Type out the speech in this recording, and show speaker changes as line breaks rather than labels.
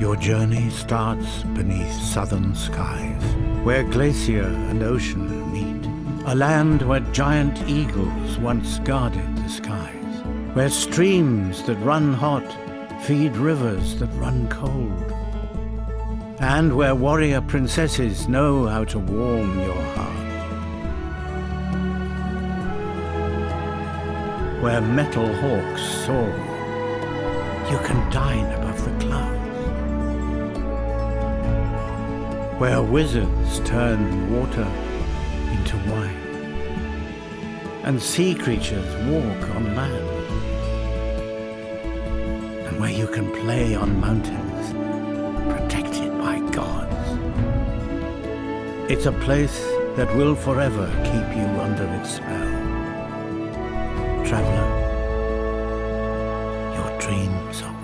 Your journey starts beneath southern skies, where glacier and ocean meet. A land where giant eagles once guarded the skies, where streams that run hot feed rivers that run cold, and where warrior princesses know how to warm your heart. Where metal hawks soar, you can dine above the clouds. where wizards turn water into wine, and sea creatures walk on land, and where you can play on mountains protected by gods. It's a place that will forever keep you under its spell. Traveler, your dreams are